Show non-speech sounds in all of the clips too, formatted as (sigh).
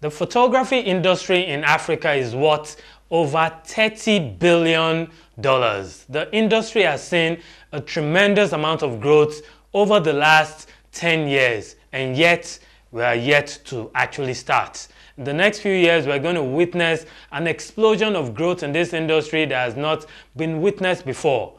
The photography industry in Africa is worth over 30 billion dollars. The industry has seen a tremendous amount of growth over the last 10 years and yet we are yet to actually start. In the next few years, we're going to witness an explosion of growth in this industry that has not been witnessed before.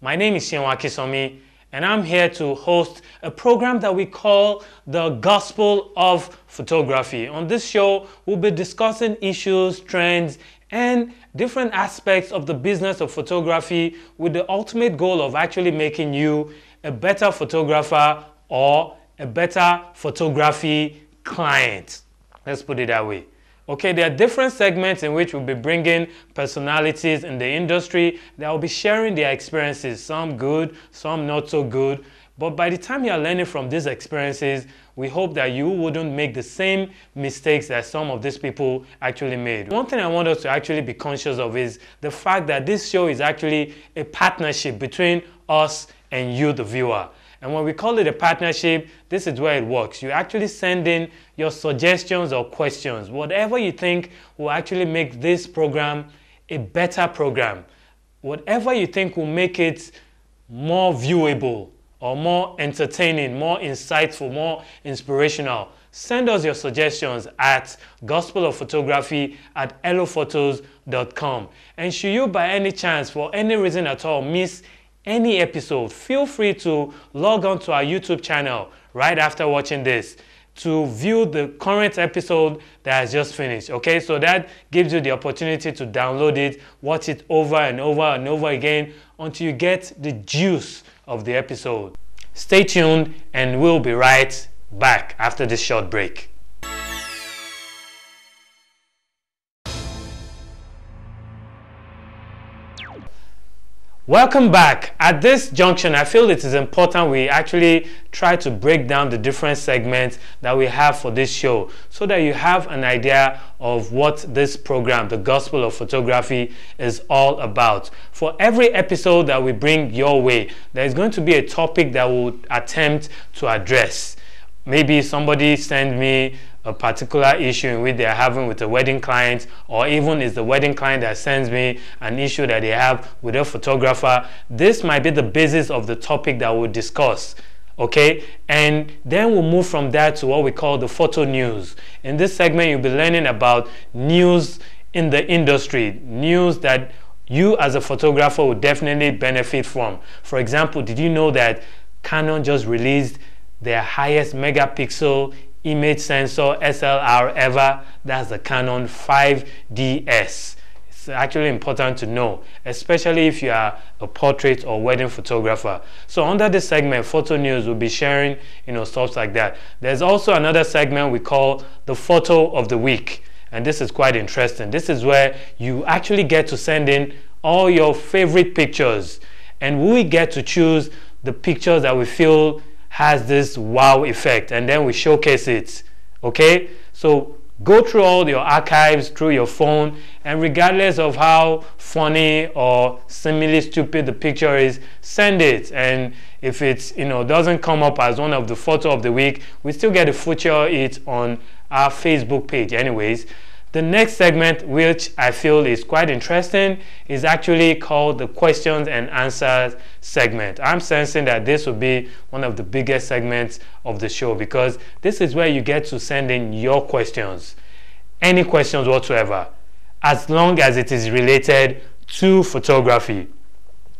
My name is Seun Akisanmi and I'm here to host a program that we call the Gospel of Photography. On this show, we'll be discussing issues, trends, and different aspects of the business of photography with the ultimate goal of actually making you a better photographer or a better photography client. Let's put it that way. Okay, there are different segments in which we'll be bringing personalities in the industry that will be sharing their experiences, some good, some not so good. But by the time you are learning from these experiences, we hope that you wouldn't make the same mistakes that some of these people actually made. One thing I want us to actually be conscious of is the fact that this show is actually a partnership between us and you, the viewer. And when we call it a partnership, this is where it works. You actually send in your suggestions or questions, whatever you think will actually make this program a better program, whatever you think will make it more viewable or more entertaining, more insightful, more inspirational. Send us your suggestions at Gospel of Photography at elophotos.com. And should you by any chance, for any reason at all, miss any episode, feel free to log on to our YouTube channel right after watching this to view the current episode that has just finished. Okay, so that gives you the opportunity to download it, watch it over and over and over again until you get the juice of the episode. Stay tuned, and we'll be right back after this short break. Welcome back. At this junction, I feel it is important we actually try to break down the different segments that we have for this show so that you have an idea of what this program, the Gospel of Photography, is all about. For every episode that we bring your way, there is going to be a topic that we'll attempt to address. Maybe somebody send me a particular issue in which they are having with a wedding client, or even is the wedding client that sends me an issue that they have with a photographer, this might be the basis of the topic that we'll discuss. Okay, and then we'll move from that to what we call the photo news. In this segment, you'll be learning about news in the industry, news that you as a photographer would definitely benefit from. For example, did you know that Canon just released their highest megapixel image sensor SLR ever. That's the Canon 5DS. It's actually important to know, especially if you are a portrait or wedding photographer. So under this segment, Photo News will be sharing, you know, stuff like that. There's also another segment we call the Photo of the Week. And this is quite interesting. This is where you actually get to send in all your favorite pictures. And we get to choose the pictures that we feel has this wow effect and then we showcase it okay? So go through all your archives through your phone and regardless of how funny or seemingly stupid the picture is send it. And if it you know doesn't come up as one of the photo of the week we still get to feature it on our facebook page anyways the next segment, which I feel is quite interesting, is actually called the questions and answers segment. I'm sensing that this will be one of the biggest segments of the show because this is where you get to send in your questions, any questions whatsoever, as long as it is related to photography.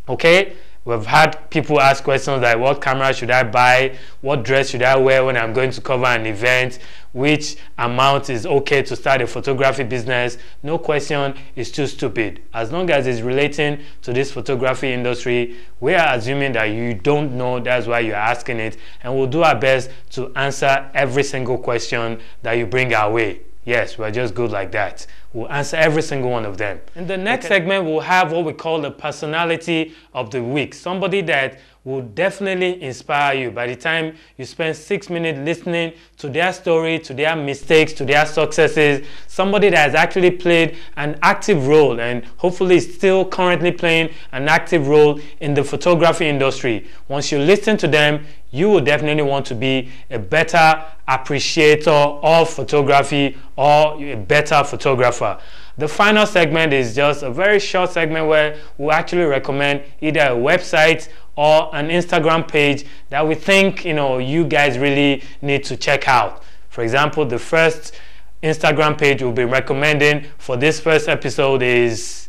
Okay? We've had people ask questions like what camera should I buy? What dress should I wear when I'm going to cover an event? Which amount is okay to start a photography business? No question is too stupid. As long as it's relating to this photography industry, we are assuming that you don't know, that's why you're asking it, and we'll do our best to answer every single question that you bring our way. Yes, we're just good like that. We'll answer every single one of them. In the next okay. segment, we'll have what we call the personality of the week. Somebody that will definitely inspire you. By the time you spend six minutes listening to their story, to their mistakes, to their successes, somebody that has actually played an active role and hopefully is still currently playing an active role in the photography industry. Once you listen to them, you will definitely want to be a better appreciator of photography or a better photographer. The final segment is just a very short segment where we actually recommend either a website or an Instagram page that we think you know you guys really need to check out. For example, the first Instagram page we'll be recommending for this first episode is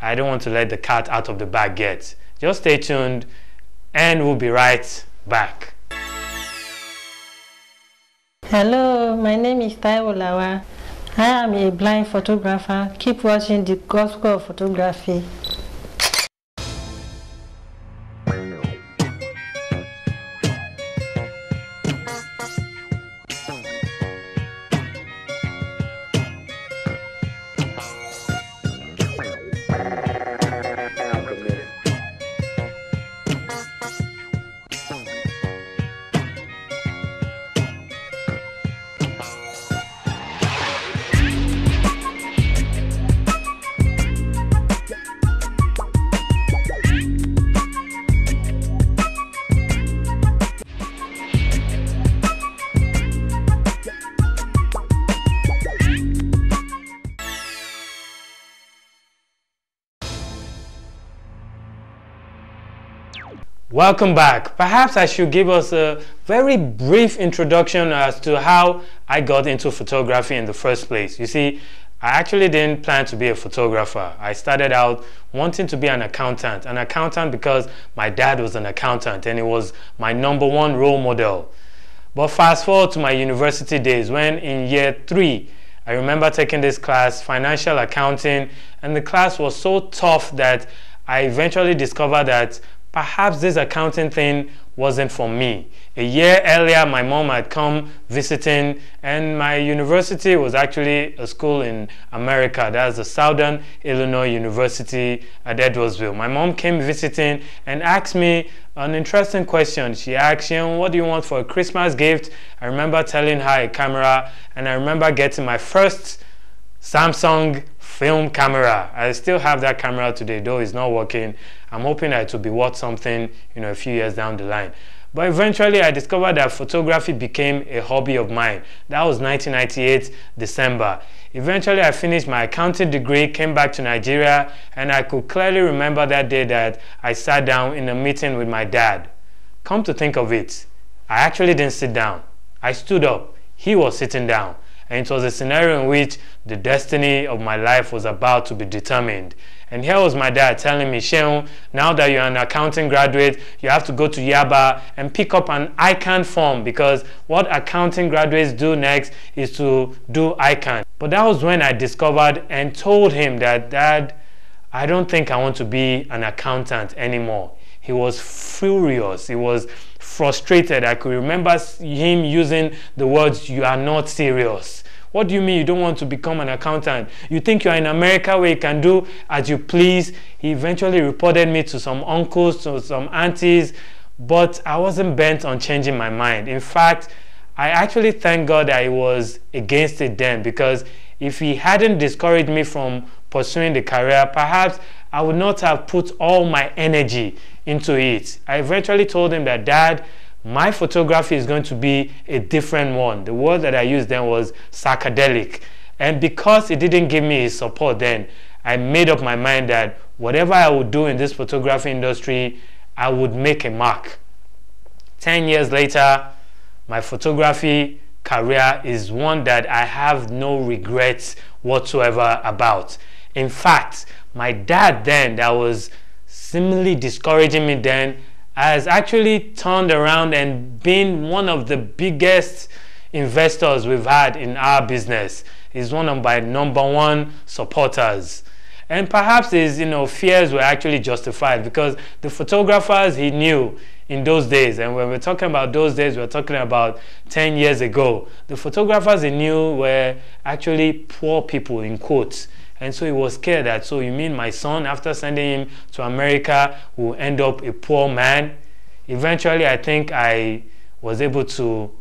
I don't want to let the cat out of the bag yet. Just stay tuned and we'll be right back. Hello, my name is Taiwo Lawa. I am a blind photographer. Keep watching the Gospel of Photography. Welcome back. Perhaps I should give us a very brief introduction as to how I got into photography in the first place. You see, I actually didn't plan to be a photographer. I started out wanting to be an accountant. An accountant because my dad was an accountant and he was my number one role model. But fast forward to my university days when in year three, I remember taking this class, financial accounting, and the class was so tough that I eventually discovered that perhaps this accounting thing wasn't for me. A year earlier, my mom had come visiting, and my university was actually a school in America. That's the Southern Illinois University at Edwardsville. My mom came visiting and asked me an interesting question. She asked, you know, What do you want for a Christmas gift? I remember telling her a camera, and I remember getting my first Samsung film camera. I still have that camera today, though it's not working. I'm hoping that it will be worth something, you know, a few years down the line. But eventually I discovered that photography became a hobby of mine. That was 1998 December. Eventually I finished my accounting degree, came back to Nigeria, and I could clearly remember that day that I sat down in a meeting with my dad. Come to think of it, I actually didn't sit down. I stood up. He was sitting down. And it was a scenario in which the destiny of my life was about to be determined. And here was my dad telling me, Seun, now that you're an accounting graduate, you have to go to Yaba and pick up an ICAN form because what accounting graduates do next is to do ICAN. But that was when I discovered and told him that, Dad, I don't think I want to be an accountant anymore. He was furious. He was frustrated. I could remember him using the words, You are not serious. What do you mean you don't want to become an accountant? You think you're in America where you can do as you please? He eventually reported me to some uncles, to some aunties, but I wasn't bent on changing my mind. In fact, I actually thank God I was against it then because if he hadn't discouraged me from pursuing the career, perhaps I would not have put all my energy into it. I eventually told him that, Dad, my photography is going to be a different one. The word that I used then was psychedelic. And because he didn't give me his support then, I made up my mind that whatever I would do in this photography industry, I would make a mark. 10 years later, my photography career is one that I have no regrets whatsoever about. In fact, my dad then, that was seemingly discouraging me then, has actually turned around and been one of the biggest investors we've had in our business. He's one of my number one supporters. And perhaps his you know, fears were actually justified because the photographers he knew in those days, and when we're talking about those days, we're talking about 10 years ago, the photographers he knew were actually poor people, in quotes. And so he was scared that, so you mean my son, after sending him to America, will end up a poor man? Eventually, I think I was able to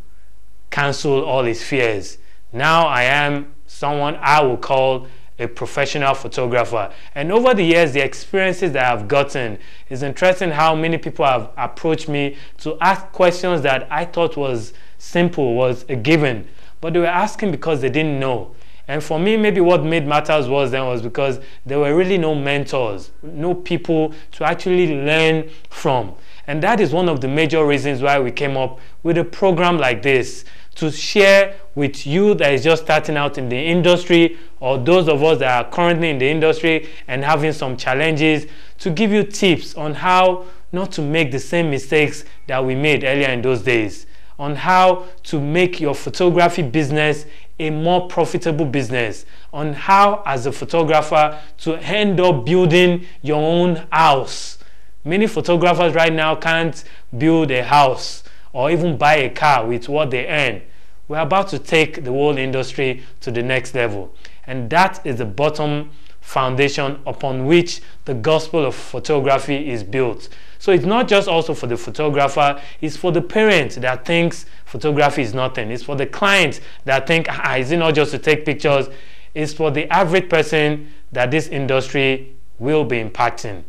cancel all his fears. Now I am someone I will call a professional photographer. And over the years, the experiences that I've gotten is interesting how many people have approached me to ask questions that I thought was simple, was a given, but they were asking because they didn't know. And for me, maybe what made matters was then was because there were really no mentors, no people to actually learn from. And that is one of the major reasons why we came up with a program like this to share with you that is just starting out in the industry or those of us that are currently in the industry and having some challenges to give you tips on how not to make the same mistakes that we made earlier in those days on how to make your photography business a more profitable business on how as a photographer to end up building your own house. Many photographers right now can't build a house or even buy a car with what they earn. We're about to take the whole industry to the next level. And that is the bottom foundation upon which the gospel of photography is built so it's not just also for the photographer, it's for the parent that thinks photography is nothing. It's for the client that think, ah, is it not just to take pictures? It's for the average person that this industry will be impacting.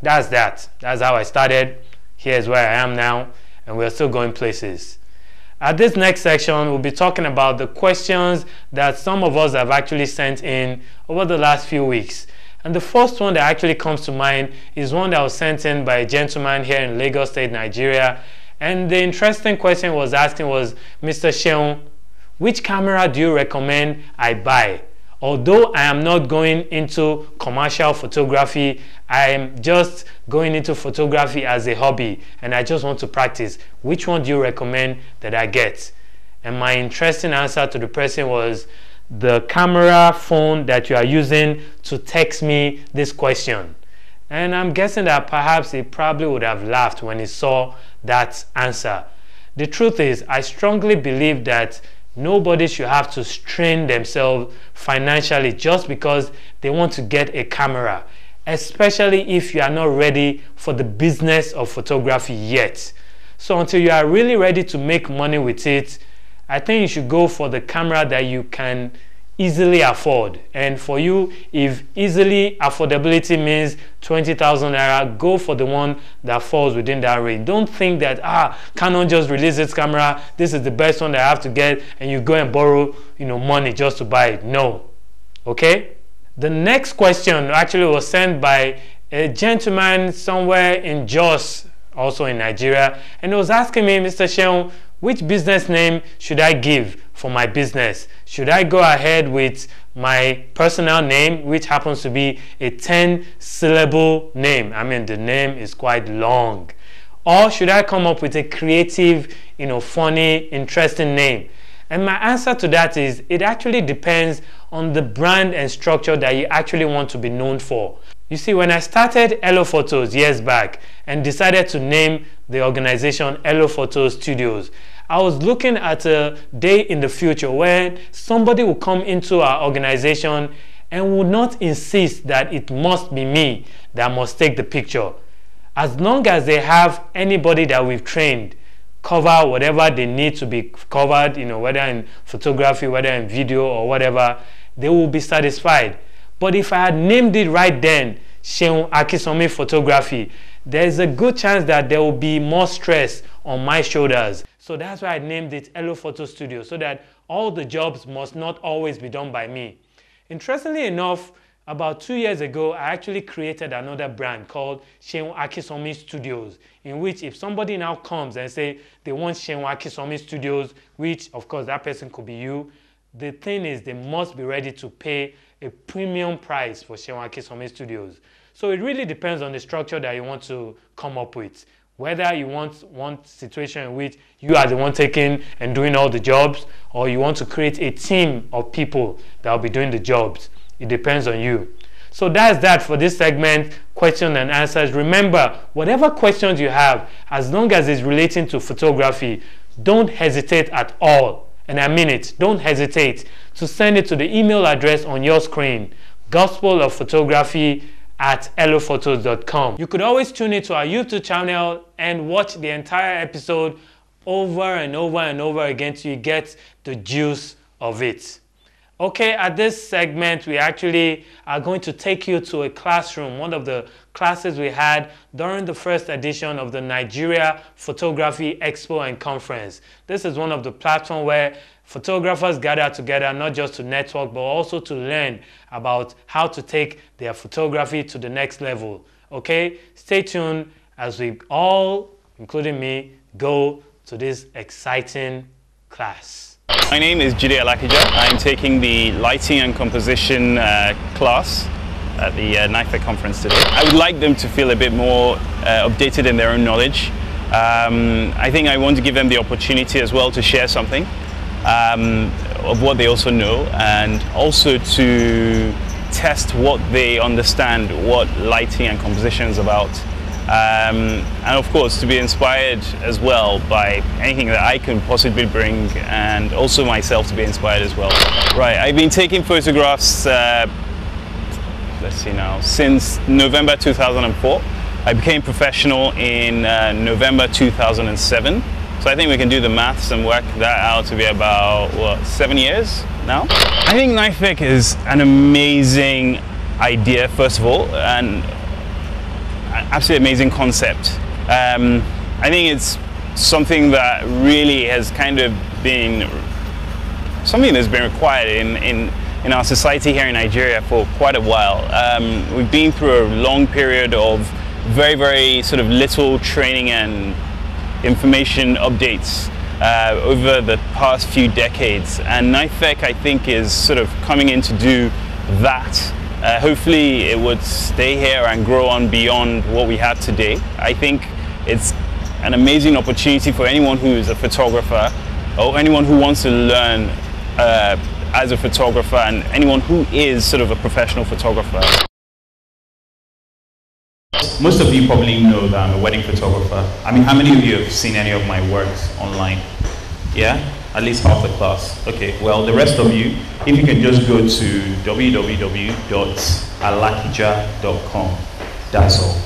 That's that. That's how I started. Here's where I am now, and we're still going places. At this next section, we'll be talking about the questions that some of us have actually sent in over the last few weeks. And the first one that actually comes to mind is one that was sent in by a gentleman here in Lagos State, Nigeria. And the interesting question was asking was, Mr. Seun, which camera do you recommend I buy? Although I am not going into commercial photography, I am just going into photography as a hobby and I just want to practice. Which one do you recommend that I get? And my interesting answer to the person was, the camera phone that you are using to text me this question. And I'm guessing that perhaps he probably would have laughed when he saw that answer. The truth is, I strongly believe that nobody should have to strain themselves financially just because they want to get a camera, especially if you are not ready for the business of photography yet. So, until you are really ready to make money with it, I think you should go for the camera that you can easily afford. And for you, if easily affordability means 20,000 naira, go for the one that falls within that range. Don't think that, ah, Canon just released its camera, this is the best one that I have to get, and you go and borrow, you know, money just to buy it. No. Okay? The next question actually was sent by a gentleman somewhere in Jos, also in Nigeria, and he was asking me, Mr. Seun, which business name should I give for my business? Should I go ahead with my personal name, which happens to be a 10 syllable name? I mean, the name is quite long. Or should I come up with a creative, you know, funny, interesting name? And my answer to that is it actually depends on the brand and structure that you actually want to be known for. You see, when I started Elo Photos years back and decided to name the organization Elo Photos Studios, I was looking at a day in the future when somebody will come into our organization and will not insist that it must be me that must take the picture. As long as they have anybody that we've trained cover whatever they need to be covered, you know, whether in photography, whether in video or whatever, they will be satisfied. But if I had named it right then, Seun Akisanmi Photography, there's a good chance that there will be more stress on my shoulders. So that's why I named it Elo Photo Studio, so that all the jobs must not always be done by me. Interestingly enough, about two years ago, I actually created another brand called Seun Akisanmi Studios, in which if somebody now comes and say they want Seun Akisanmi Studios, which of course that person could be you, the thing is they must be ready to pay a premium price for Seun Akisanmi Studios. So it really depends on the structure that you want to come up with. Whether you want one situation in which you are the one taking and doing all the jobs, or you want to create a team of people that will be doing the jobs. It depends on you. So that's that for this segment, question and answers. Remember, whatever questions you have, as long as it's relating to photography, don't hesitate at all and I mean it, don't hesitate to send it to the email address on your screen, gospel of photography at elophotos.com. You could always tune into our YouTube channel and watch the entire episode over and over and over again till you get the juice of it. Okay, at this segment, we actually are going to take you to a classroom, one of the classes we had during the first edition of the Nigeria Photography Expo and Conference. This is one of the platforms where photographers gather together not just to network but also to learn about how to take their photography to the next level. Okay, stay tuned as we all, including me, go to this exciting class. My name is Jide Alakija. I'm taking the Lighting and Composition uh, class at the uh, conference today. I would like them to feel a bit more uh, updated in their own knowledge. Um, I think I want to give them the opportunity as well to share something um, of what they also know and also to test what they understand what lighting and composition is about. Um, and of course to be inspired as well by anything that I can possibly bring and also myself to be inspired as well. Right, I've been taking photographs, uh, let's see now, since November 2004. I became professional in uh, November 2007. So I think we can do the maths and work that out to be about, what, seven years now? I think NIFEC is an amazing idea, first of all, and absolutely amazing concept. Um, I think it's something that really has kind of been something that's been required in, in, in our society here in Nigeria for quite a while. Um, we've been through a long period of very, very sort of little training and information updates uh, over the past few decades. And NIFEC, I think, is sort of coming in to do that uh, hopefully it would stay here and grow on beyond what we have today. I think it's an amazing opportunity for anyone who is a photographer or anyone who wants to learn uh, as a photographer and anyone who is sort of a professional photographer. Most of you probably know that I'm a wedding photographer. I mean, how many of you have seen any of my works online? Yeah? At least half the class. Okay, well, the rest of you, if you can just go to www.alakija.com. That's all.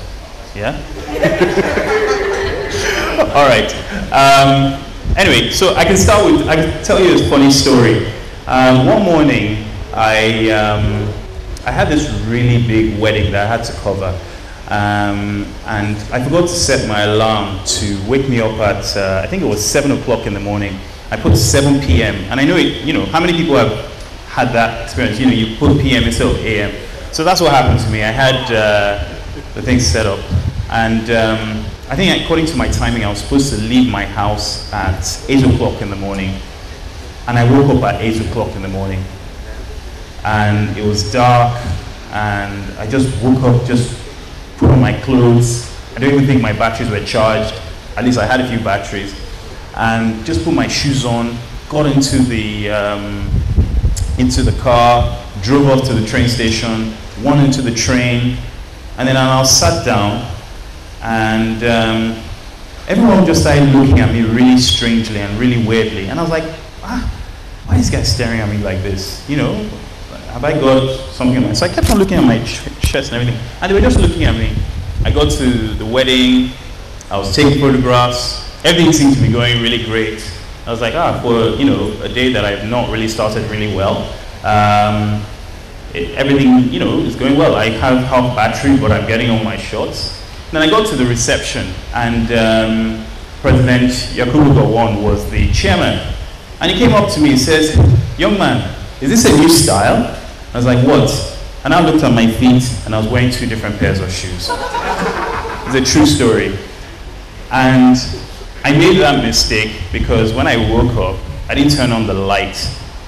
Yeah? (laughs) all right. Um, anyway, so I can start with, I can tell you a funny story. Um, one morning, I, um, I had this really big wedding that I had to cover. Um, and I forgot to set my alarm to wake me up at, uh, I think it was 7 o'clock in the morning. I put 7 p.m. And I know, it, you know, how many people have had that experience? You know, you put p.m. instead of a.m. So that's what happened to me. I had uh, the thing set up. And um, I think according to my timing, I was supposed to leave my house at 8 o'clock in the morning. And I woke up at 8 o'clock in the morning. And it was dark. And I just woke up, just on my clothes. I don't even think my batteries were charged. At least I had a few batteries and just put my shoes on, got into the, um, into the car, drove off to the train station, went into the train, and then I sat down, and um, everyone just started looking at me really strangely and really weirdly. And I was like, ah, why is this guy staring at me like this? You know, have I got something? So I kept on looking at my chest and everything, and they were just looking at me. I got to the wedding, I was taking photographs, everything seemed to be going really great. I was like, ah, for you know a day that I've not really started really well, um, it, everything you know is going well. I have half battery, but I'm getting all my shots. Then I got to the reception, and um, President Yakubu Gowon was the chairman, and he came up to me and says, "Young man, is this a new style?" I was like, "What?" And I looked at my feet, and I was wearing two different pairs of shoes. it's a true story. And I made that mistake because when I woke up, I didn't turn on the light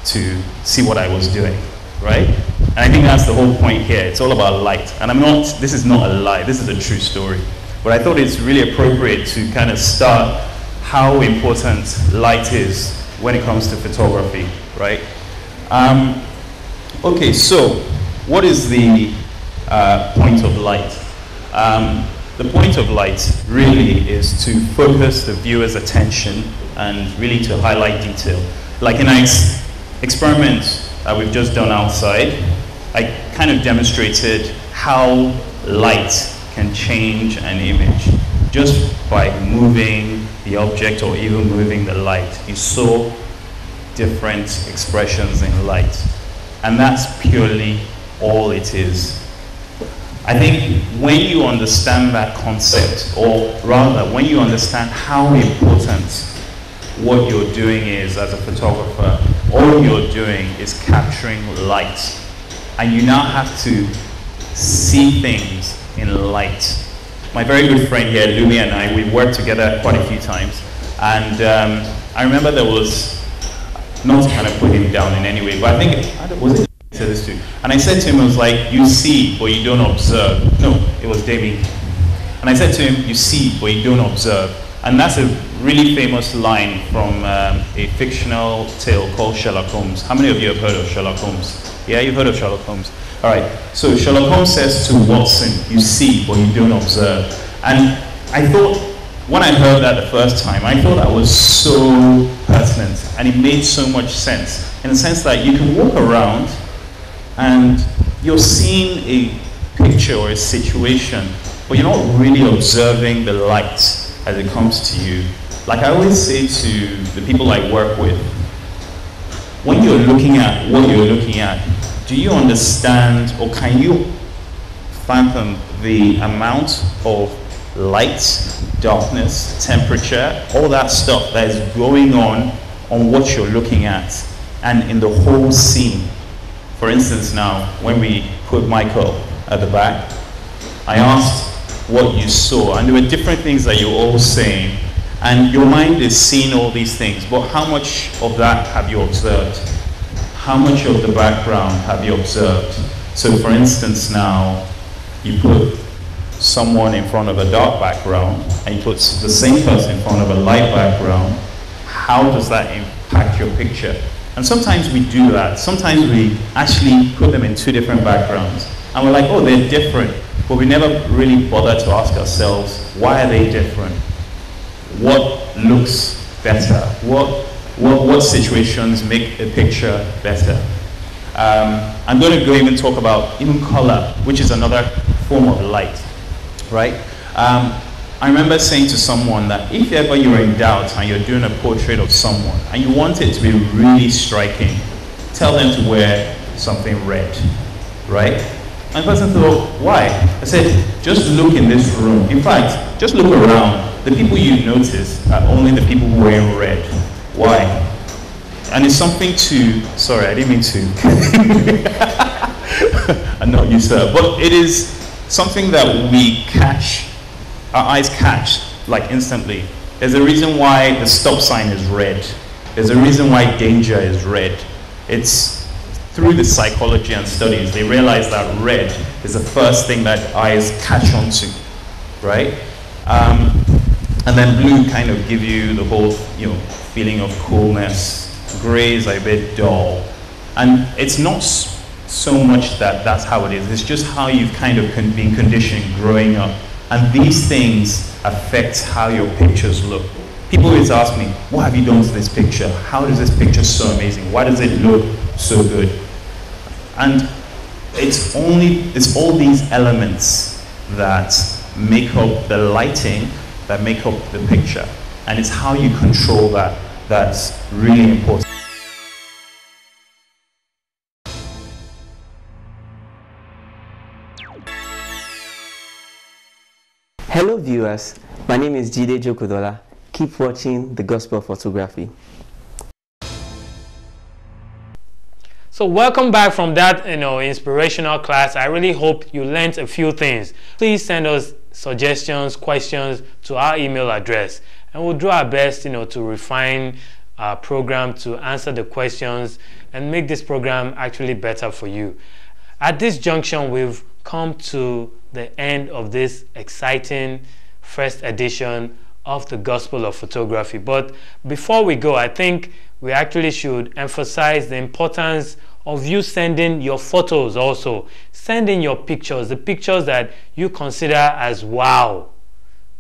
to see what I was doing, right? And I think that's the whole point here. It's all about light. And I'm not, this is not a lie, this is a true story. But I thought it's really appropriate to kind of start how important light is when it comes to photography, right? Um, okay, so what is the uh, point of light? Um, the point of light really is to focus the viewer's attention and really to highlight detail. Like in ex experiment that we've just done outside, I kind of demonstrated how light can change an image just by moving the object or even moving the light. You saw different expressions in light. And that's purely all it is. I think when you understand that concept, or rather, when you understand how important what you're doing is as a photographer, all you're doing is capturing light. And you now have to see things in light. My very good friend here, Lumi, and I, we worked together quite a few times. And um, I remember there was, not kind of put him down in any way, but I think, was it said this to? And I said to him, I was like, you see, but you don't observe. No, it was David. And I said to him, you see, but you don't observe. And that's a really famous line from um, a fictional tale called Sherlock Holmes. How many of you have heard of Sherlock Holmes? Yeah, you've heard of Sherlock Holmes. All right. So Sherlock Holmes says to Watson, you see, but you don't observe. And I thought, when I heard that the first time, I thought that was so pertinent. And it made so much sense. In the sense that you can walk around and you're seeing a picture or a situation, but you're not really observing the light as it comes to you. Like I always say to the people I work with, when you're looking at what you're looking at, do you understand or can you fathom the amount of light, darkness, temperature, all that stuff that is going on on what you're looking at and in the whole scene? For instance, now, when we put Michael at the back, I asked what you saw, and there were different things that you all saying, and your mind is seeing all these things, but how much of that have you observed? How much of the background have you observed? So, for instance, now, you put someone in front of a dark background, and you put the same person in front of a light background, how does that impact your picture? And sometimes we do that. Sometimes we actually put them in two different backgrounds. And we're like, oh, they're different. But we never really bother to ask ourselves, why are they different? What looks better? What, what, what situations make a picture better? Um, I'm going to go even talk about even color, which is another form of light, right? Um, I remember saying to someone that if ever you're in doubt and you're doing a portrait of someone and you want it to be really striking, tell them to wear something red, right? And the person thought, why? I said, just look in this room. In fact, just look around. The people you notice are only the people wearing red. Why? And it's something to, sorry, I didn't mean to. I'm not to that. But it is something that we catch our eyes catch like instantly. There's a reason why the stop sign is red. There's a reason why danger is red. It's through the psychology and studies, they realize that red is the first thing that eyes catch onto, right? Um, and then blue kind of give you the whole, you know, feeling of coolness. Grays are a bit dull. And it's not so much that that's how it is. It's just how you've kind of been conditioned growing up and these things affect how your pictures look. People always ask me, what have you done to this picture? How is this picture so amazing? Why does it look so good? And it's only, it's all these elements that make up the lighting, that make up the picture. And it's how you control that that's really important. Viewers, my name is Jide Jokodola. Keep watching The Gospel Photography. So welcome back from that you know inspirational class. I really hope you learned a few things. Please send us suggestions, questions to our email address and we'll do our best you know to refine our program to answer the questions and make this program actually better for you. At this junction we've come to the end of this exciting first edition of the Gospel of Photography. But before we go, I think we actually should emphasize the importance of you sending your photos also. Sending your pictures, the pictures that you consider as wow.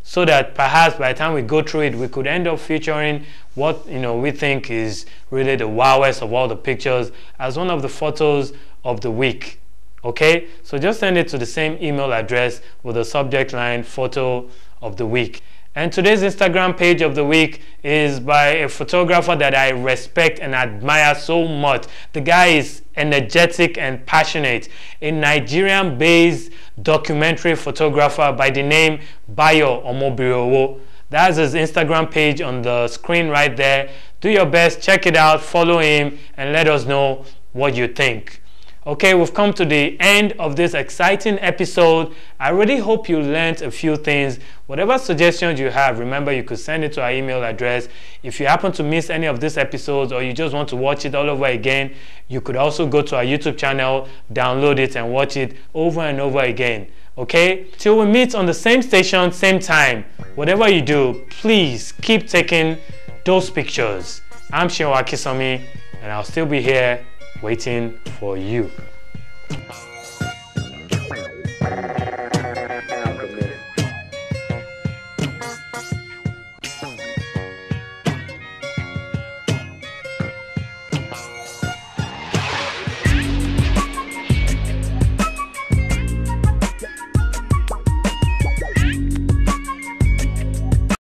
So that perhaps by the time we go through it, we could end up featuring what you know we think is really the wowest of all the pictures as one of the photos of the week Okay, so just send it to the same email address with the subject line photo of the week. And today's Instagram page of the week is by a photographer that I respect and admire so much. The guy is energetic and passionate. A Nigerian based documentary photographer by the name Bayo Omoboriowo. That's his Instagram page on the screen right there. Do your best, check it out, follow him, and let us know what you think. Okay, we've come to the end of this exciting episode. I really hope you learned a few things. Whatever suggestions you have, remember you could send it to our email address. If you happen to miss any of these episodes or you just want to watch it all over again, you could also go to our YouTube channel, download it, and watch it over and over again. Okay, till we meet on the same station, same time. Whatever you do, please keep taking those pictures. I'm Seun Akisanmi, and I'll still be here waiting for you.